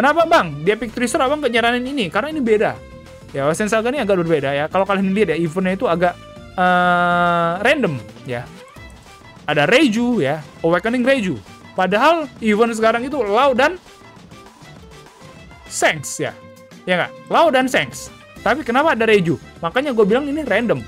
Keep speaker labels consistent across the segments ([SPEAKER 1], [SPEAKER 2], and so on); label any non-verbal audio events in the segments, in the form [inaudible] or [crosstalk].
[SPEAKER 1] Kenapa bang? Di Epic Tracer abang nyaranin ini? Karena ini beda. Ya, Wasen Saga ini agak berbeda ya. Kalau kalian lihat ya, eventnya itu agak uh, random ya. Ada Reju ya, Awakening Reju. Padahal event sekarang itu Lau dan Sengs ya. Ya nggak? Lau dan Sengs. Tapi kenapa ada Reju? Makanya gue bilang ini random.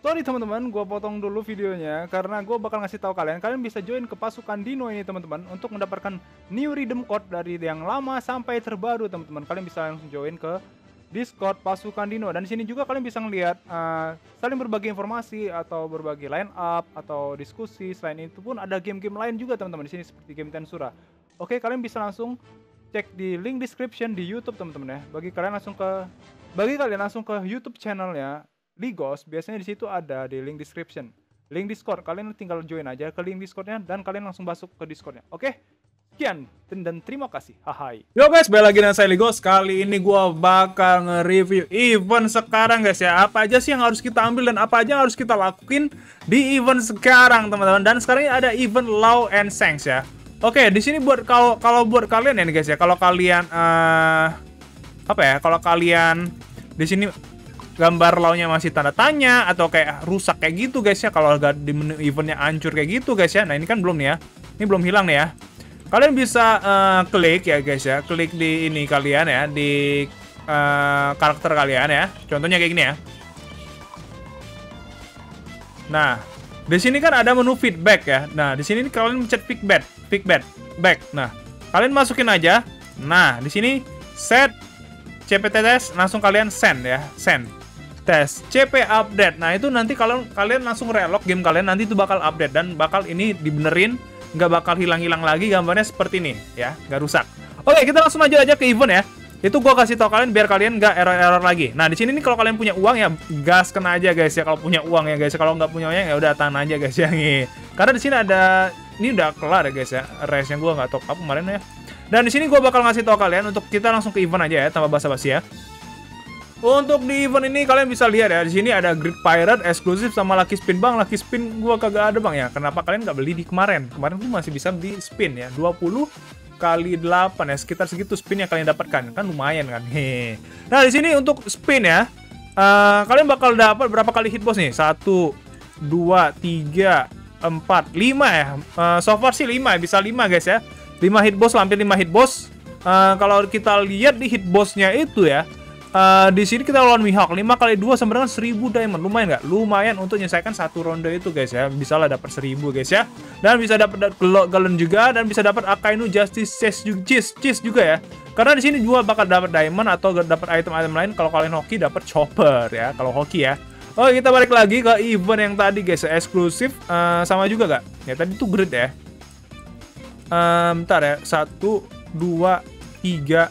[SPEAKER 1] Sorry teman-teman, gue potong dulu videonya karena gue bakal ngasih tahu kalian, kalian bisa join ke pasukan Dino ini teman-teman untuk mendapatkan new redeem code dari yang lama sampai terbaru teman-teman. Kalian bisa langsung join ke Discord pasukan Dino dan di sini juga kalian bisa ngeliat uh, saling berbagi informasi atau berbagi line up atau diskusi. Selain itu pun ada game-game lain juga teman-teman di sini seperti game Tensura. Oke, kalian bisa langsung cek di link description di YouTube teman-teman ya. Bagi kalian langsung ke bagi kalian langsung ke YouTube channelnya Ligos biasanya di situ ada di link description. Link Discord, kalian tinggal join aja ke link Discordnya dan kalian langsung masuk ke Discordnya. Oke? Sekian dan terima kasih. Hai. Yo guys, balik lagi dengan saya Ligos. Kali ini gua bakal nge-review event sekarang guys ya. Apa aja sih yang harus kita ambil dan apa aja yang harus kita lakuin di event sekarang teman-teman. Dan sekarang ini ada event Law and Sanks ya. Oke, di sini buat kalau kalau buat kalian ya nih guys ya. Kalau kalian uh, apa ya? Kalau kalian di sini gambar launya masih tanda tanya atau kayak rusak kayak gitu guys ya. Kalau di menu eventnya hancur kayak gitu guys ya. Nah ini kan belum nih ya. Ini belum hilang nih ya. Kalian bisa uh, klik ya guys ya. Klik di ini kalian ya. Di uh, karakter kalian ya. Contohnya kayak gini ya. Nah di sini kan ada menu feedback ya. Nah di sini kalian mencet feedback feedback back. Nah kalian masukin aja. Nah di sini set CPTS langsung kalian send ya. Send tes CP update. Nah, itu nanti kalau kalian langsung relog game kalian nanti itu bakal update dan bakal ini dibenerin, nggak bakal hilang-hilang lagi gambarnya seperti ini ya, nggak rusak. Oke, kita langsung aja aja ke event ya. Itu gua kasih tau kalian biar kalian nggak error-error lagi. Nah, di sini nih kalau kalian punya uang ya gas kena aja guys ya kalau punya uang ya guys. Kalau nggak punya uang ya udah tahan aja guys ya nih. Karena di sini ada ini udah kelar ya guys ya. Race-nya gua nggak top up kemarin ya. Dan di sini gua bakal ngasih tau kalian untuk kita langsung ke event aja ya tanpa basa-basi ya. Untuk di event ini kalian bisa lihat ya di sini ada Grid Pirate eksklusif sama Lucky Spin Bang. Lucky Spin gua kagak ada Bang ya. Kenapa kalian nggak beli di kemarin? Kemarin tuh masih bisa di spin ya. 20 kali 8 ya sekitar segitu spin yang kalian dapatkan. Kan lumayan kan. Hehe. [laughs] Nah, di sini untuk spin ya. Uh, kalian bakal dapat berapa kali hit boss nih? 1 2 3 4 5 ya. Uh, so far sih 5 ya, bisa 5 guys ya. 5 hit boss, hampir 5 hit boss. Uh, kalau kita lihat di hit bossnya itu ya, Uh, di sini kita lawan Mihawk 5 kali 2 sama dengan 1000 diamond. Lumayan nggak? Lumayan untuk menyelesaikan satu ronde itu guys ya. Bisa lah dapat 1000 guys ya. Dan bisa dapat Galen juga dan bisa dapat Akainu Justice Cheese, Cheese juga ya. Karena di sini juga bakal dapat diamond atau dapat item-item lain kalau kalian hoki dapat chopper ya. Kalau hoki ya. Oh, kita balik lagi ke event yang tadi guys, eksklusif uh, sama juga gak? Ya tadi tuh grid ya. Um, bentar ya. 1 2 3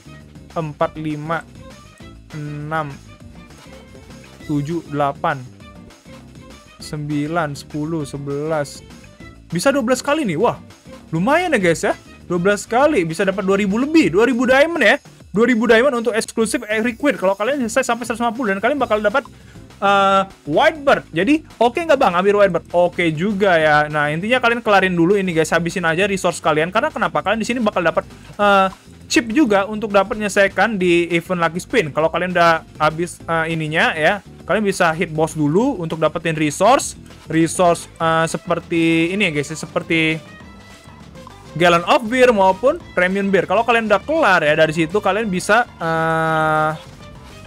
[SPEAKER 1] 4 5 6 7 8 9 10 11 bisa 12 kali nih wah lumayan ya guys ya 12 kali bisa dapat 2000 lebih 2000 diamond ya 2000 diamond untuk eksklusif Quid kalau kalian selesai sampai 150 dan kalian bakal dapat uh, Whitebird. Jadi oke okay nggak bang ambil Whitebird? Oke okay juga ya. Nah intinya kalian kelarin dulu ini guys, habisin aja resource kalian karena kenapa? Kalian di sini bakal dapat uh, chip juga untuk dapat menyelesaikan di event Lucky Spin. Kalau kalian udah habis uh, ininya ya, kalian bisa hit boss dulu untuk dapetin resource. Resource uh, seperti ini ya guys, seperti gallon of beer maupun premium beer. Kalau kalian udah kelar ya dari situ kalian bisa uh,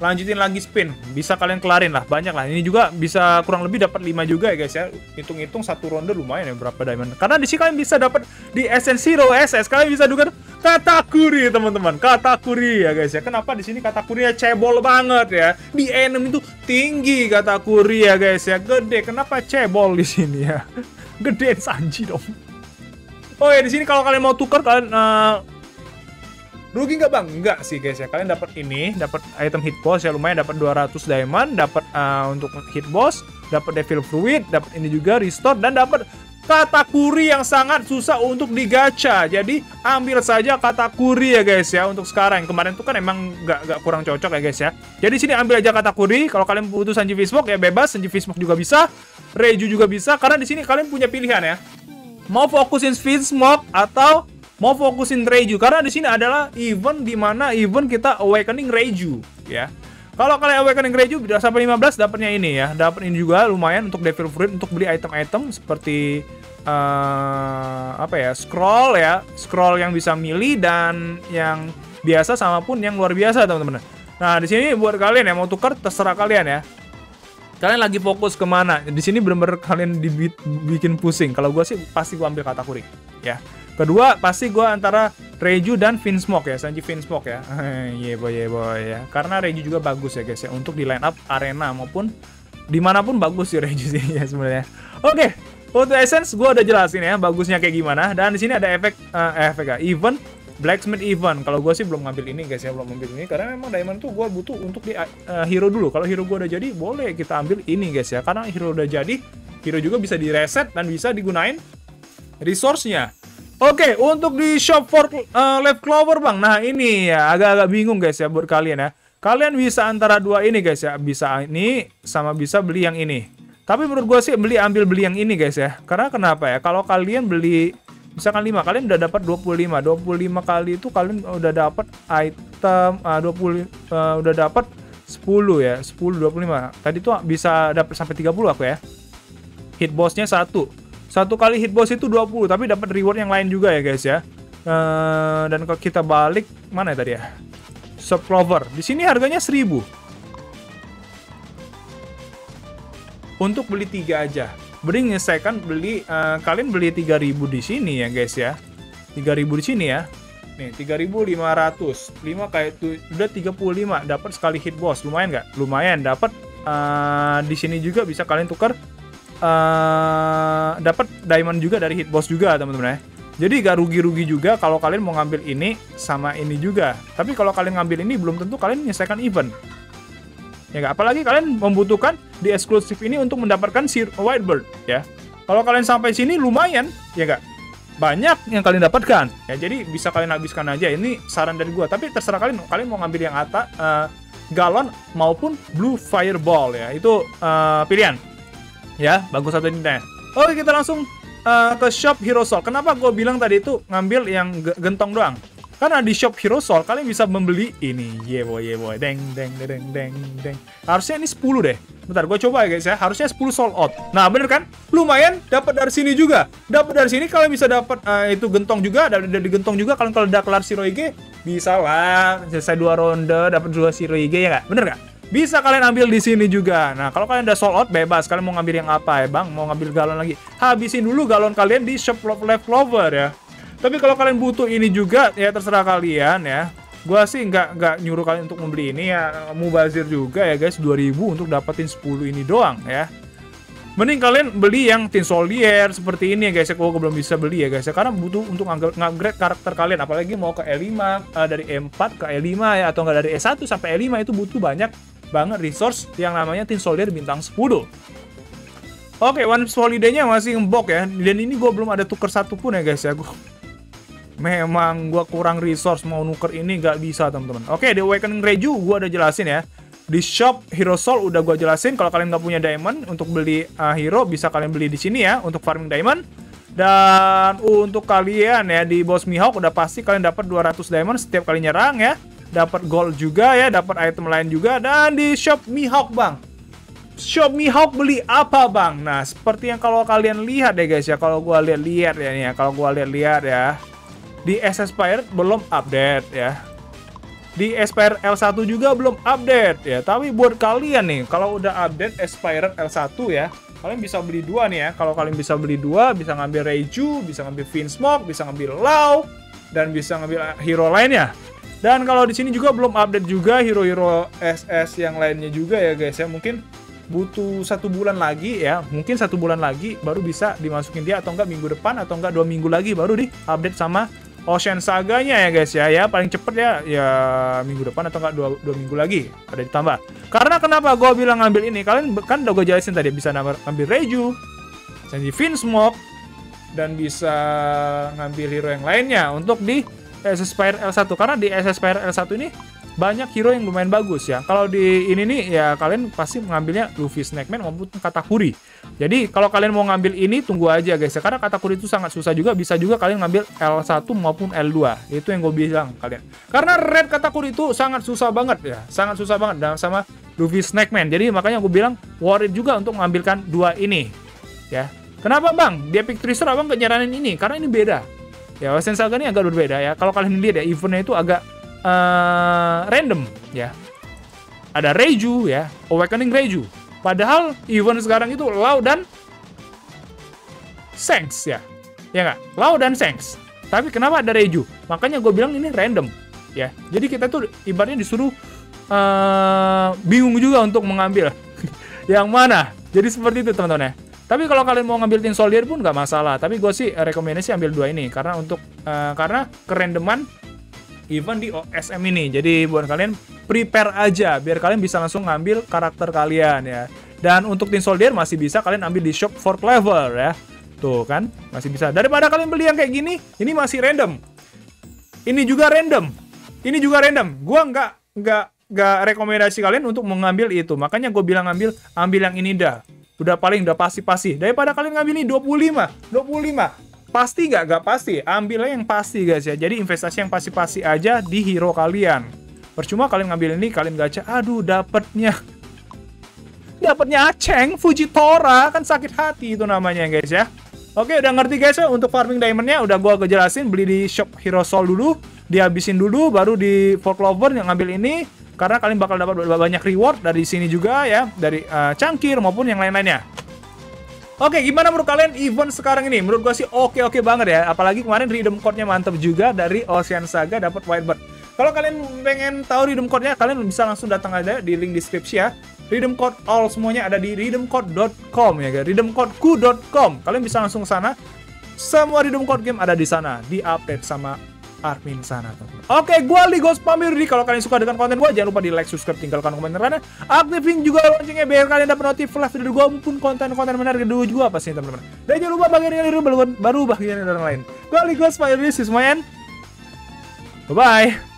[SPEAKER 1] lanjutin lagi spin bisa kalian kelarin lah banyak lah ini juga bisa kurang lebih dapat 5 juga ya guys ya hitung-hitung satu ronde lumayan ya berapa diamond karena di sini kalian bisa dapat di SN Zero SS kalian bisa juga katakuri teman-teman. Katakuri ya guys ya. Kenapa di sini katakurinya cebol banget ya? Di enemy itu tinggi katakuri ya guys ya. Gede. Kenapa cebol di sini ya? [laughs] Gede sanji dong. Oh ya di sini kalau kalian mau tukar kalian uh, Rugi nggak bang? Nggak sih guys ya. Kalian dapat ini, dapat item hit boss ya. Lumayan dapat 200 diamond, dapat uh, untuk hit boss, dapat devil fruit, dapat ini juga restore dan dapat katakuri yang sangat susah untuk digacha. Jadi ambil saja katakuri ya guys ya untuk sekarang. Kemarin tuh kan emang nggak nggak kurang cocok ya guys ya. Jadi sini ambil aja katakuri. Kalau kalian butuh Sanji Fishmoke ya bebas, Sanji Fishmoke juga bisa, Reju juga bisa. Karena di sini kalian punya pilihan ya. Mau fokusin Fishmoke atau mau fokusin Reju karena di sini adalah event di mana event kita awakening Reju ya. Kalau kalian awakening Reju bisa sampai 15 dapatnya ini ya. Dapat ini juga lumayan untuk devil fruit untuk beli item-item seperti uh, apa ya? Scroll ya, scroll yang bisa milih dan yang biasa sama pun yang luar biasa teman-teman. Nah, di sini buat kalian yang mau tukar terserah kalian ya kalian lagi fokus ke mana di sini bener-bener kalian dibikin pusing kalau gue sih pasti gue ambil katakuri ya kedua pasti gue antara Reju dan Finsmoke ya Sanji Finsmoke ya [laughs] yeah, boy yeah, boy ya karena Reju juga bagus ya guys ya untuk di line up arena maupun di mana pun bagus sih Reju sih [laughs] ya sebenarnya oke okay. Untuk Essence gue udah jelasin ya bagusnya kayak gimana dan di sini ada efek uh, efek ya event Blacksmith Event. Kalau gue sih belum ngambil ini guys ya, belum ngambil ini karena memang diamond tuh gue butuh untuk di uh, hero dulu. Kalau hero gue udah jadi, boleh kita ambil ini guys ya. Karena hero udah jadi, hero juga bisa di reset dan bisa digunain resource-nya. Oke, untuk di shop for uh, left clover bang. Nah ini ya agak-agak bingung guys ya buat kalian ya. Kalian bisa antara dua ini guys ya, bisa ini sama bisa beli yang ini. Tapi menurut gue sih beli ambil beli yang ini guys ya. Karena kenapa ya? Kalau kalian beli misalkan 5 kalian udah dapat 25 25 kali itu kalian udah dapat item uh, 20 uh, udah dapat 10 ya 10 25 tadi tuh bisa dapat sampai 30 aku ya hit bossnya satu satu kali hit boss itu 20 tapi dapat reward yang lain juga ya guys ya uh, dan kalau kita balik mana ya tadi ya sub clover di sini harganya 1000 untuk beli tiga aja Bring kan beli uh, kalian beli 3000 di sini ya guys ya. 3000 di sini ya. Nih 3500. 5 kayak itu udah 35 dapat sekali hit boss. Lumayan nggak? Lumayan dapat uh, di sini juga bisa kalian tukar uh, dapat diamond juga dari hit boss juga teman-teman ya. Jadi gak rugi-rugi juga kalau kalian mau ngambil ini sama ini juga. Tapi kalau kalian ngambil ini belum tentu kalian menyelesaikan event. Ya gak? Apalagi kalian membutuhkan di eksklusif ini untuk mendapatkan si Whitebird ya. Kalau kalian sampai sini lumayan, ya gak? Banyak yang kalian dapatkan. Ya, jadi bisa kalian habiskan aja. Ini saran dari gua. Tapi terserah kalian, kalian mau ngambil yang Ata, uh, Galon maupun Blue Fireball ya. Itu uh, pilihan. Ya, bagus satu ini Oke, kita langsung uh, ke shop Hero Soul. Kenapa gue bilang tadi itu ngambil yang gentong doang? Karena di shop Hero Soul kalian bisa membeli ini. Yeah boy, yeah boy. Deng, deng, deng, deng, deng. Harusnya ini 10 deh. Bentar, gue coba ya guys ya. Harusnya 10 sold out. Nah, bener kan? Lumayan dapat dari sini juga. Dapat dari sini kalian bisa dapat uh, itu gentong juga, dari dari gentong juga kalian kalau udah kelar Shiroige bisa lah selesai dua ronde dapat dua Shiroige ya nggak? Bener nggak? Bisa kalian ambil di sini juga. Nah, kalau kalian udah sold out, bebas. Kalian mau ngambil yang apa ya, Bang? Mau ngambil galon lagi? Habisin dulu galon kalian di shop Left Clover ya. Tapi kalau kalian butuh ini juga ya terserah kalian ya. Gua sih nggak nggak nyuruh kalian untuk membeli ini ya. Mubazir juga ya guys 2000 untuk dapetin 10 ini doang ya. Mending kalian beli yang Tin Soldier seperti ini ya guys ya. Kalau belum bisa beli ya guys ya. Karena butuh untuk upgrade karakter kalian. Apalagi mau ke E5 uh, eh, dari E4 ke E5 ya. Atau nggak dari E1 sampai E5 itu butuh banyak banget resource yang namanya Tin Soldier bintang 10. Oke, One Piece Holiday-nya masih ngembok ya. Dan ini gue belum ada tuker satu pun ya guys ya. Gue memang gua kurang resource mau nuker ini nggak bisa teman-teman. Oke di Awakening Reju gua udah jelasin ya. Di shop Hero Soul udah gua jelasin kalau kalian nggak punya diamond untuk beli uh, hero bisa kalian beli di sini ya untuk farming diamond. Dan untuk kalian ya di Boss Mihawk udah pasti kalian dapat 200 diamond setiap kali nyerang ya. Dapat gold juga ya, dapat item lain juga dan di shop Mihawk Bang. Shop Mihawk beli apa bang? Nah seperti yang kalau kalian lihat ya guys ya Kalau gua lihat-lihat ya nih ya Kalau gua lihat-lihat ya di SS Pirate belum update ya. Di Aspire L1 juga belum update ya. Tapi buat kalian nih, kalau udah update Aspire L1 ya, kalian bisa beli dua nih ya. Kalau kalian bisa beli dua, bisa ngambil Reiju, bisa ngambil Finsmoke, bisa ngambil Lau, dan bisa ngambil hero lainnya. Dan kalau di sini juga belum update juga hero-hero SS yang lainnya juga ya guys ya. Mungkin butuh satu bulan lagi ya. Mungkin satu bulan lagi baru bisa dimasukin dia atau enggak minggu depan atau enggak dua minggu lagi baru di update sama Ocean Saga-nya ya guys ya. Ya paling cepet ya ya minggu depan atau enggak dua, dua minggu lagi ada ditambah. Karena kenapa gue bilang ngambil ini? Kalian kan udah gue jelasin tadi bisa ngambil Reju Sanji Smoke dan bisa ngambil hero yang lainnya untuk di SS L1 karena di SS L1 ini banyak hero yang lumayan bagus ya. Kalau di ini nih ya kalian pasti mengambilnya Luffy, Snakeman maupun Katakuri. Jadi kalau kalian mau ngambil ini tunggu aja guys ya. Karena Katakuri itu sangat susah juga. Bisa juga kalian ngambil L1 maupun L2. Itu yang gue bilang kalian. Karena Red Katakuri itu sangat susah banget ya. Sangat susah banget dan sama Luffy, Snakeman. Jadi makanya gue bilang worried juga untuk mengambilkan dua ini. Ya. Kenapa bang? Di Epic Tracer abang gak nyaranin ini? Karena ini beda. Ya, Wasen Saga ini agak berbeda ya. Kalau kalian lihat ya, eventnya itu agak uh, random ya. Ada Reiju ya, Awakening Reiju. Padahal event sekarang itu Lau dan Sengs ya. Ya nggak? Lau dan Sengs. Tapi kenapa ada Reiju? Makanya gue bilang ini random ya. Jadi kita tuh ibaratnya disuruh uh, bingung juga untuk mengambil [laughs] yang mana. Jadi seperti itu teman-teman ya. Tapi kalau kalian mau ngambil Tin Soldier pun nggak masalah. Tapi gue sih rekomendasi ambil dua ini karena untuk uh, karena kerandoman event di OSM ini. Jadi buat kalian prepare aja biar kalian bisa langsung ngambil karakter kalian ya. Dan untuk Tin Soldier masih bisa kalian ambil di shop for clever ya. Tuh kan, masih bisa. Daripada kalian beli yang kayak gini, ini masih random. Ini juga random. Ini juga random. Gua nggak nggak nggak rekomendasi kalian untuk mengambil itu. Makanya gue bilang ambil ambil yang ini dah. Udah paling udah pasti-pasti. Daripada kalian ngambil ini 25, 25 Pasti nggak? Nggak pasti. Ambilnya yang pasti guys ya. Jadi investasi yang pasti-pasti aja di hero kalian. Percuma kalian ngambil ini, kalian gacha, aduh dapetnya. Dapetnya Aceng, Fujitora, kan sakit hati itu namanya guys ya. Oke, udah ngerti guys ya untuk farming diamondnya udah gua kejelasin beli di shop Hero Soul dulu, dihabisin dulu baru di Folklover yang ngambil ini karena kalian bakal dapat banyak reward dari sini juga ya, dari uh, cangkir maupun yang lain-lainnya. Oke, gimana menurut kalian event sekarang ini? Menurut gue sih oke-oke banget ya. Apalagi kemarin redeem code-nya mantep juga dari Ocean Saga dapat Whitebird. Kalau kalian pengen tahu redeem code-nya, kalian bisa langsung datang aja di link deskripsi ya. Redeem code all semuanya ada di redeemcode.com ya guys. Redeemcodeku.com. Kalian bisa langsung sana. Semua redeem code game ada di sana, di update sama admin sana Oke, gue Ligos pamir di kalau kalian suka dengan konten gue jangan lupa di like, subscribe, tinggalkan komentar kalian. Aktifin juga loncengnya biar kalian dapat notif live dari gue maupun konten-konten menarik dari juga pasti teman-teman. Dan jangan lupa bagian ini baru baru bagian yang lain. Gue Ligos pamir di semuanya. Bye bye.